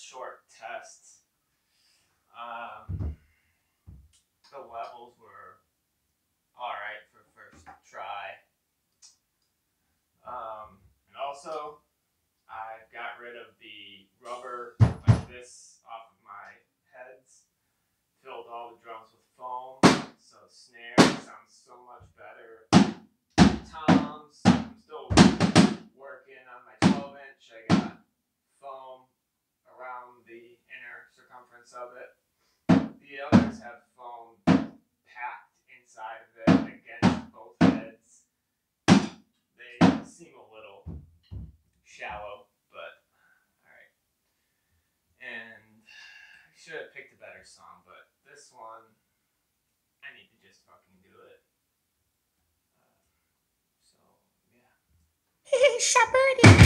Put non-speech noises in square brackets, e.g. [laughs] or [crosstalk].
short test. Um, the levels were all right for first try. Um, and also, I got rid of the rubber like this off of my heads. Filled all the drums with foam, so snare sounds so much better. Toms, I'm still working on my 12 inch. I got foam around the inner circumference of it. The others have foam packed inside of it against both heads. They seem a little shallow, but alright. And I should have picked a better song, but this one, I need to just fucking do it. Uh, so, yeah. Hey, [laughs] Shepherd,